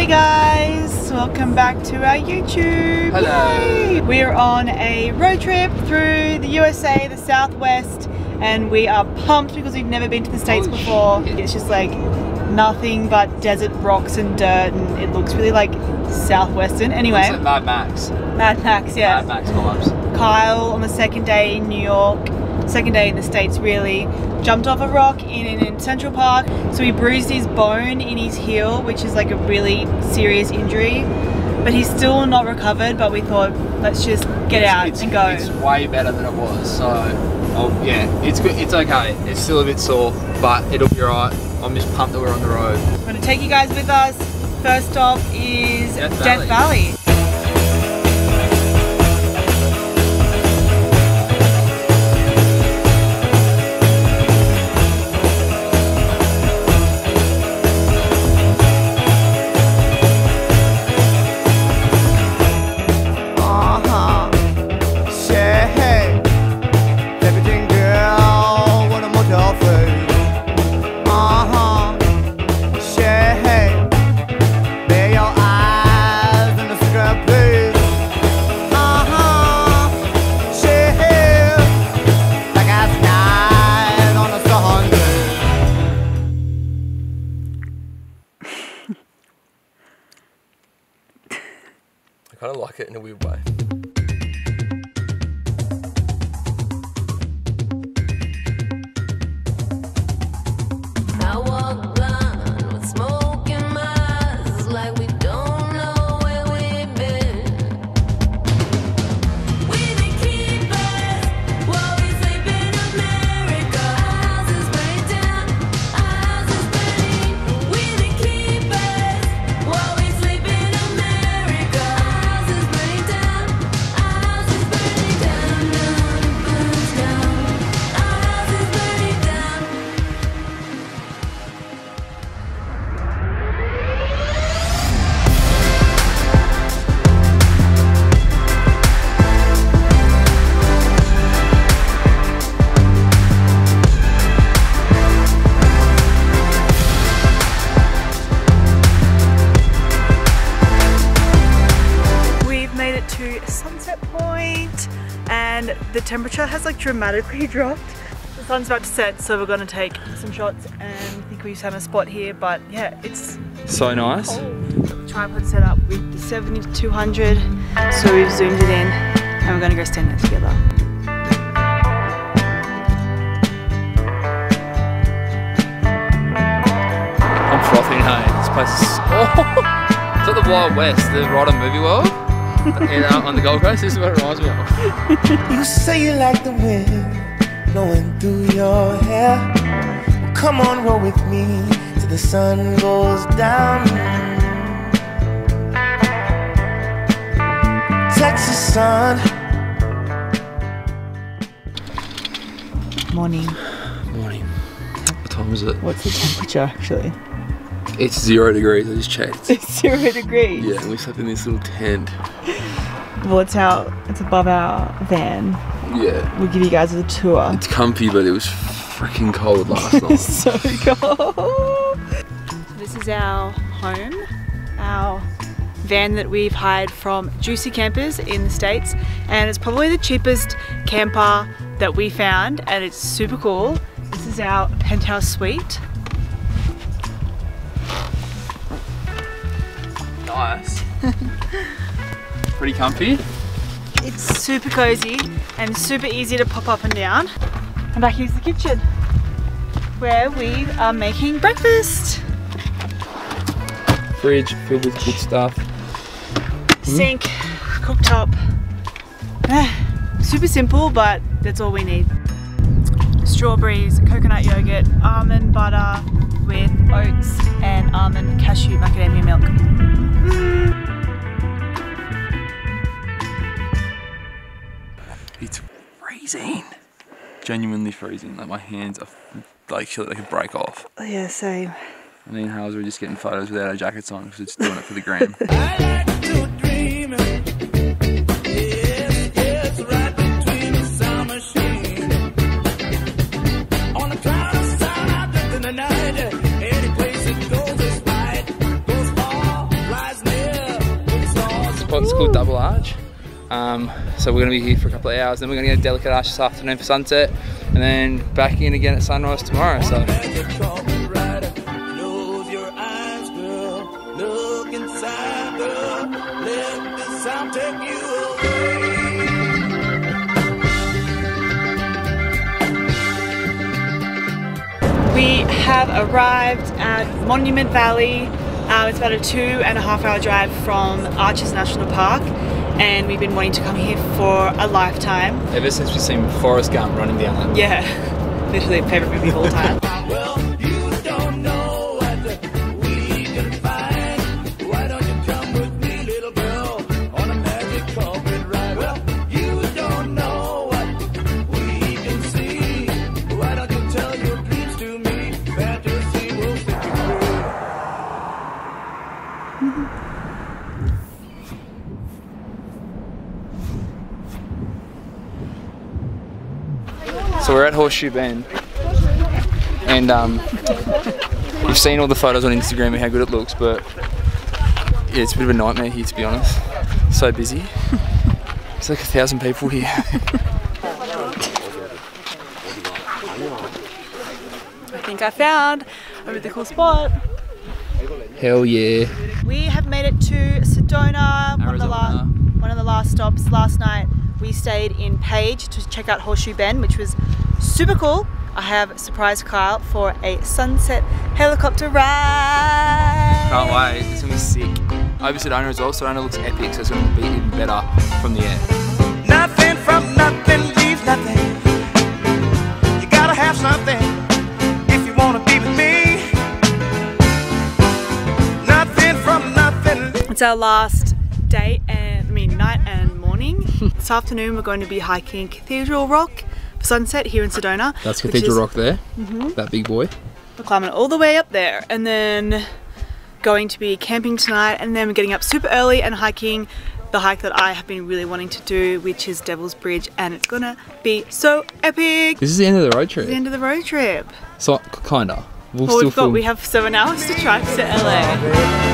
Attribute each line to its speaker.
Speaker 1: Hey guys, welcome back to our YouTube.
Speaker 2: Hello.
Speaker 1: Yay! We're on a road trip through the USA, the Southwest, and we are pumped because we've never been to the States
Speaker 2: Oh,
Speaker 1: before.
Speaker 2: shit.
Speaker 1: It's just like nothing but desert rocks and dirt, and it looks really like Southwestern. Anyway,
Speaker 2: Looks like Mad Max.
Speaker 1: Mad Max, yeah.
Speaker 2: Mad Max vibes.
Speaker 1: Kyle on the second day in New York, second day in the States really, jumped off a rock in, in, Central Park. So he bruised his bone in his heel, which is like a really serious injury. But he's still not recovered, but we thought, let's just get out
Speaker 2: it's,
Speaker 1: and go.
Speaker 2: It's way better than it was. So, oh, yeah, it's good. It's okay. It's still a bit sore, but it'll be alright. I'm just pumped that we're on the road.
Speaker 1: I'm gonna take you guys with us. First stop is
Speaker 2: Death
Speaker 1: Death
Speaker 2: Valley.
Speaker 1: Valley. Temperature has like dramatically dropped. The sun's about to set so we're gonna take some shots and I think we found a spot here but yeah it's
Speaker 2: So nice.
Speaker 1: cold. Tripod set up with the 7200 so we've zoomed it in and we're gonna go stand there together.
Speaker 2: I'm frothing, hey. This place is. Oh! It's like the Wild West, the right on Movie World. And, uh, on the Gold Coast, this is what it reminds me of.
Speaker 3: You say you like the wind blowing through your hair. Well, come on, roll with me till the sun goes down. Texas sun.
Speaker 1: Morning.
Speaker 2: Morning. What time is it?
Speaker 1: What's the temperature actually?
Speaker 2: It's zero degrees, I just checked.
Speaker 1: It's zero degrees.
Speaker 2: Yeah, and we slept in this little tent.
Speaker 1: Well it's out it's above our van.
Speaker 2: Yeah.
Speaker 1: We'll give you guys a tour.
Speaker 2: It's comfy, but it was freaking cold last night.
Speaker 1: so cold. This is our home, our van that we've hired from Jucy Campers in the States, and it's probably the cheapest camper that we found, and it's super cool. This is our penthouse suite.
Speaker 2: Nice. Pretty comfy.
Speaker 1: It's super cozy and super easy to pop up and down. And back here's the kitchen, where we are making breakfast.
Speaker 2: Fridge filled with good stuff.
Speaker 1: sink, cooktop. Ah, Super simple, but that's all we need. Strawberries, coconut yogurt, almond butter with oats and almond cashew macadamia milk.
Speaker 2: It's freezing. Genuinely freezing. Like my hands are like feel like they could break off.
Speaker 1: Yeah, same.
Speaker 2: And then Hals were just getting photos without our jackets on because it's doing it for the gram. Um, so we're going to be here for a couple of hours. Then we're going to get a Delicate Arch this afternoon for sunset, and then back in again at sunrise tomorrow. So.
Speaker 1: We have arrived at Monument Valley. Uh, it's about a two and a half hour drive from Arches National Park, and we've been wanting to come here for a lifetime.
Speaker 2: ever since we've seen Forrest Gump running down that,
Speaker 1: Yeah, literally a favorite movie of all time.
Speaker 2: So we're at Horseshoe Bend, and um, you've seen all the photos on Instagram and how good it looks, but yeah, it's a bit of a nightmare here to be honest. So busy. It's like a thousand people here.
Speaker 1: I think I found a really cool spot.
Speaker 2: Hell yeah.
Speaker 1: We have made it to Sedona, one of, the la- one of the last stops. Last night we stayed in Page to check out Horseshoe Bend, which was super cool. I have surprised Kyle for a sunset helicopter ride.
Speaker 2: Can't wait. It's gonna be sick. Over Sedona as well. Sedona looks epic, so it's gonna be even better from the air.
Speaker 3: Nothing from nothing leaves nothing. You gotta have something if you wanna be with me. Nothing from nothing.
Speaker 1: It's our last day and I mean night and morning. this afternoon we're going to be hiking Cathedral Rock for sunset here in Sedona.
Speaker 2: That's Cathedral
Speaker 1: is-
Speaker 2: Rock there. Mm-hmm. That big boy.
Speaker 1: We're climbing all the way up there and then going to be camping tonight and then we're getting up super early and hiking the hike that I have been really wanting to do which is Devil's Bridge and it's gonna be so epic.
Speaker 2: This is the end of the road trip.
Speaker 1: the end of the road trip.
Speaker 2: So kinda. We'll
Speaker 1: Well,
Speaker 2: still
Speaker 1: we've got
Speaker 2: film.
Speaker 1: we have seven hours to drive to LA.